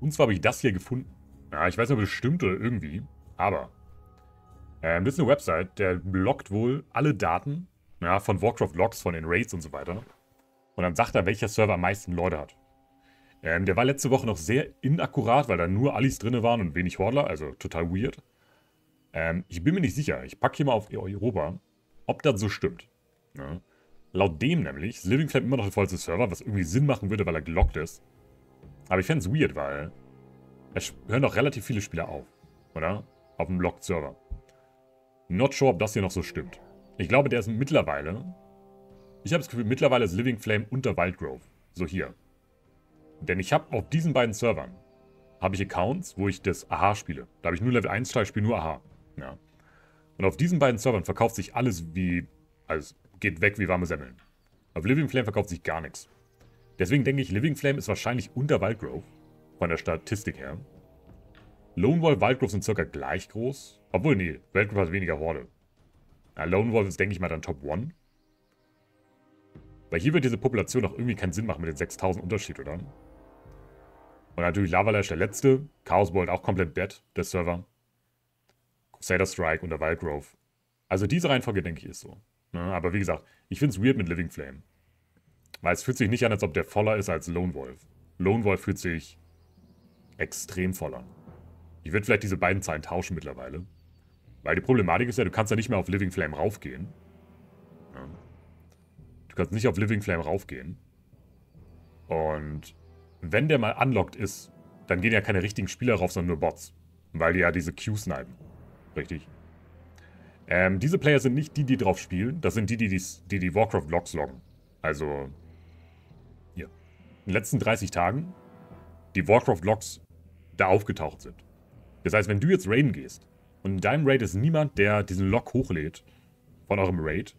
Und zwar habe ich das hier gefunden. Ja, ich weiß nicht, ob das stimmt oder irgendwie, aber ähm, das ist eine Website, der blockt wohl alle Daten ja, von Warcraft Logs, von den Raids und so weiter. Und dann sagt er, welcher Server am meisten Leute hat. Ähm, der war letzte Woche noch sehr inakkurat, weil da nur Alis drin waren und wenig Hordler, also total weird. Ähm, ich bin mir nicht sicher, ich packe hier mal auf Europa, ob das so stimmt. Ja. Laut dem nämlich ist Living Flame immer noch der vollste Server, was irgendwie Sinn machen würde, weil er gelockt ist. Aber ich fände es weird, weil es hören doch relativ viele Spieler auf, oder? Auf dem Locked Server. Not sure, ob das hier noch so stimmt. Ich glaube, der ist mittlerweile... Ich habe das Gefühl, mittlerweile ist Living Flame unter Wildgrove. So hier. Denn ich habe auf diesen beiden Servern habe ich Accounts, wo ich das Aha spiele. Da habe ich nur Level 1 Teil, spiele nur Aha. Ja. Und auf diesen beiden Servern verkauft sich alles wie... Also geht weg wie warme Semmeln. Auf Living Flame verkauft sich gar nichts. Deswegen denke ich, Living Flame ist wahrscheinlich unter Wildgrove. Von der Statistik her. Lone Wolf, Wildgrove sind circa gleich groß. Obwohl, nee, Wildgrove hat weniger Horde. Ja, Lone Wolf ist, denke ich mal, dann Top 1. Weil hier wird diese Population auch irgendwie keinen Sinn machen mit den 6000 Unterschied, oder? Und natürlich Lavalash der letzte. Chaos Bolt auch komplett dead, der Server. Crusader Strike und der Wildgrove. Also diese Reihenfolge, denke ich, ist so. Ne? aber wie gesagt, ich finde es weird mit Living Flame. Weil es fühlt sich nicht an, als ob der voller ist als Lone Wolf. Lone Wolf fühlt sich extrem voller. Ich würde vielleicht diese beiden Zahlen tauschen mittlerweile. Weil die Problematik ist ja, du kannst ja nicht mehr auf Living Flame raufgehen. Ja. Du kannst nicht auf Living Flame raufgehen. Und wenn der mal unlocked ist, dann gehen ja keine richtigen Spieler rauf, sondern nur Bots. Weil die ja diese Q snipen. Richtig. Ähm, diese Player sind nicht die, die drauf spielen. Das sind die, die die, die, die Warcraft-Logs loggen. Also, hier. In den letzten 30 Tagen die Warcraft-Logs da aufgetaucht sind. Das heißt, wenn du jetzt raiden gehst und in deinem Raid ist niemand, der diesen Log hochlädt von eurem Raid,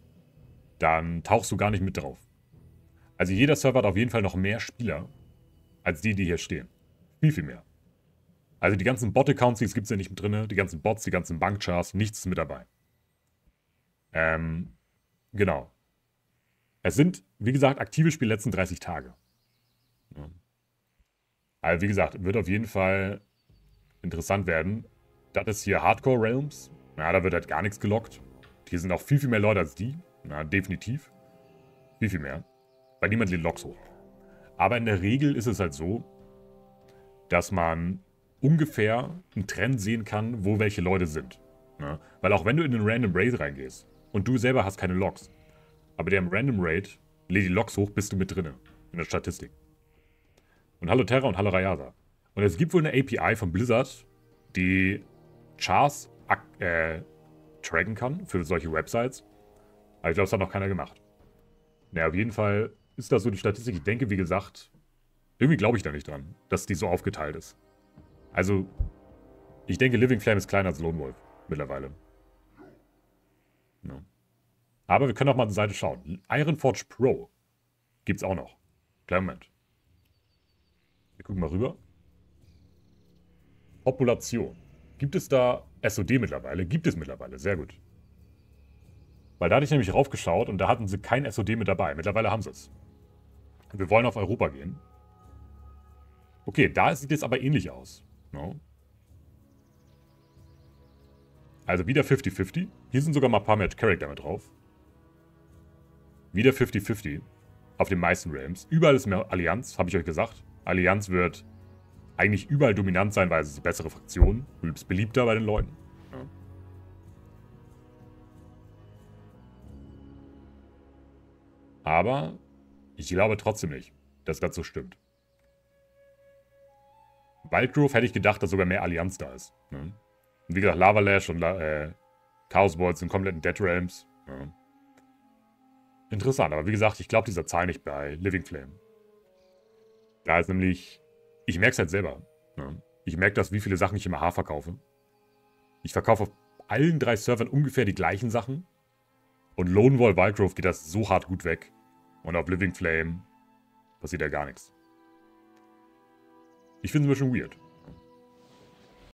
dann tauchst du gar nicht mit drauf. Also jeder Server hat auf jeden Fall noch mehr Spieler als die, die hier stehen. Viel, viel mehr. Also die ganzen Bot-Accounts, die gibt es ja nicht mit drin, die ganzen Bots, die ganzen Bankchars, nichts ist mit dabei. Ähm, genau. Es sind, wie gesagt, aktive Spiele letzten 30 Tage. Ja. Also wie gesagt, wird auf jeden Fall interessant werden. Das ist hier Hardcore Realms. Ja, da wird halt gar nichts gelockt. Hier sind auch viel, viel mehr Leute als die. Ja, definitiv. Viel, viel mehr. Weil niemand lädt Loks hoch. Aber in der Regel ist es halt so, dass man ungefähr einen Trend sehen kann, wo welche Leute sind. Ja, weil auch wenn du in einen Random Raid reingehst und du selber hast keine Loks, aber der im Random Raid die Loks hoch, bist du mit drinne in der Statistik. Und hallo Terra und hallo Rayasa. Und es gibt wohl eine API von Blizzard, die Chars äh, tracken kann für solche Websites. Aber ich glaube, das hat noch keiner gemacht. Naja, auf jeden Fall ist das so die Statistik. Ich denke, wie gesagt, irgendwie glaube ich da nicht dran, dass die so aufgeteilt ist. Also, ich denke, Living Flame ist kleiner als Lone Wolf mittlerweile. No. Aber wir können auch mal zur Seite schauen. Ironforge Pro gibt es auch noch. Kleinen Moment. Wir gucken mal rüber. Population. Gibt es da SOD mittlerweile? Gibt es mittlerweile, sehr gut. Weil da hatte ich nämlich raufgeschaut und da hatten sie kein SOD mit dabei. Mittlerweile haben sie es. Wir wollen auf Europa gehen. Okay, da sieht es aber ähnlich aus. No. Also wieder 50-50. Hier sind sogar mal ein paar mehr Charakter mit drauf. Wieder 50-50. Auf den meisten Realms. Überall ist mehr Allianz, habe ich euch gesagt. Allianz wird eigentlich überall dominant sein, weil es ist die bessere Fraktion. Du bist beliebter bei den Leuten. Aber ich glaube trotzdem nicht, dass das so stimmt. Wildgrove hätte ich gedacht, dass sogar mehr Allianz da ist. Ne? Und wie gesagt, Lavalash und La äh, Chaos Balls sind komplett in Dead Realms. Ja. Interessant, aber wie gesagt, ich glaube dieser Zahl nicht bei Living Flame. Da ist nämlich ich merke es halt selber. Ne? Ich merke das, wie viele Sachen ich im AH verkaufe. Ich verkaufe auf allen drei Servern ungefähr die gleichen Sachen. Und Lone Wall Wildgrove geht das so hart gut weg. Und auf Living Flame passiert ja gar nichts. Ich finde es ein bisschen weird.